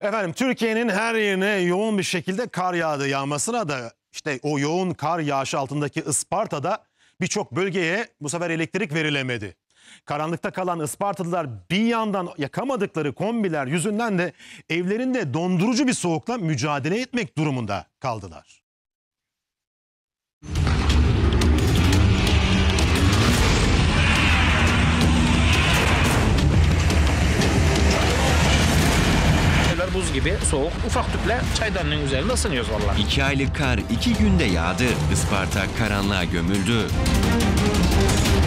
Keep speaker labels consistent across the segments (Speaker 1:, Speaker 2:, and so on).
Speaker 1: Efendim Türkiye'nin her yerine yoğun bir şekilde kar yağdı. Yağmasına da işte o yoğun kar yağışı altındaki Isparta'da birçok bölgeye bu sefer elektrik verilemedi. Karanlıkta kalan Ispartalılar bir yandan yakamadıkları kombiler yüzünden de evlerinde dondurucu bir soğukla mücadele etmek durumunda kaldılar.
Speaker 2: Gibi soğuk. Ufak tüple çaydanlığın üzerinde ısınıyoruz vallahi.
Speaker 3: İki aylık kar iki günde yağdı. Isparta karanlığa gömüldü.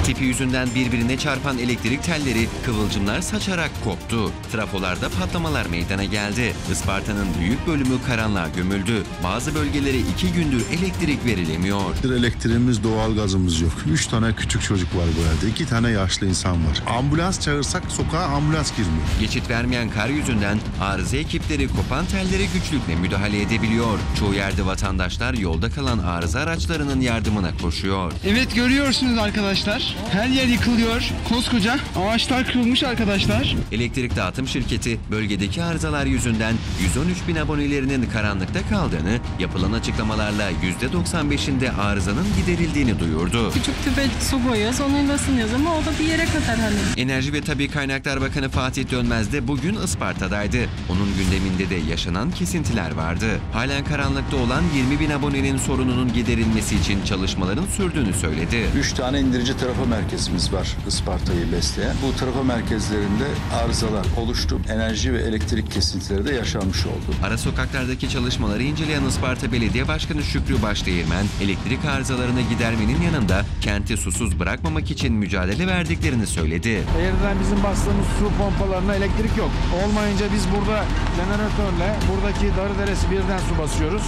Speaker 3: Tipi yüzünden birbirine çarpan elektrik telleri kıvılcımlar saçarak koptu. Trafolarda patlamalar meydana geldi. Isparta'nın büyük bölümü karanlığa gömüldü. Bazı bölgelere iki gündür elektrik verilemiyor.
Speaker 4: Elektriğimiz, doğalgazımız yok. Üç tane küçük çocuk var bu evde. iki tane yaşlı insan var. Ambulans çağırsak sokağa ambulans girmiyor.
Speaker 3: Geçit vermeyen kar yüzünden arıza ekipleri kopan tellere güçlükle müdahale edebiliyor. Çoğu yerde vatandaşlar yolda kalan arıza araçlarının yardımına koşuyor.
Speaker 5: Evet görüyorsunuz arkadaşlar. Her yer yıkılıyor. Koskoca ağaçlar kırılmış arkadaşlar.
Speaker 3: Elektrik dağıtım şirketi bölgedeki arızalar yüzünden 113 bin abonelerinin karanlıkta kaldığını, yapılan açıklamalarla %95'inde arızanın giderildiğini duyurdu.
Speaker 6: Küçük tüpe su koyuyoruz, onunla ısınıyoruz ama o da bir yere kadar hani.
Speaker 3: Enerji ve Tabi Kaynaklar Bakanı Fatih Dönmez de bugün Isparta'daydı. Onun gündeminde de yaşanan kesintiler vardı. Halen karanlıkta olan 20 bin abonenin sorununun giderilmesi için çalışmaların sürdüğünü söyledi.
Speaker 4: Üç tane indirici trafo merkezimiz var Isparta'yı besleyen. Bu trafo merkezlerinde arızalar oluştu. Enerji ve elektrik kesintileri de yaşanmış oldu.
Speaker 3: Ara sokaklardaki çalışmaları inceleyen Isparta Belediye Başkanı Şükrü Başdeğirmen, elektrik arızalarını gidermenin yanında kenti susuz bırakmamak için mücadele verdiklerini söyledi.
Speaker 7: Yerden bizim bastığımız su pompalarına elektrik yok. Olmayınca biz burada jeneratörle buradaki Darıderesi birden su basıyoruz.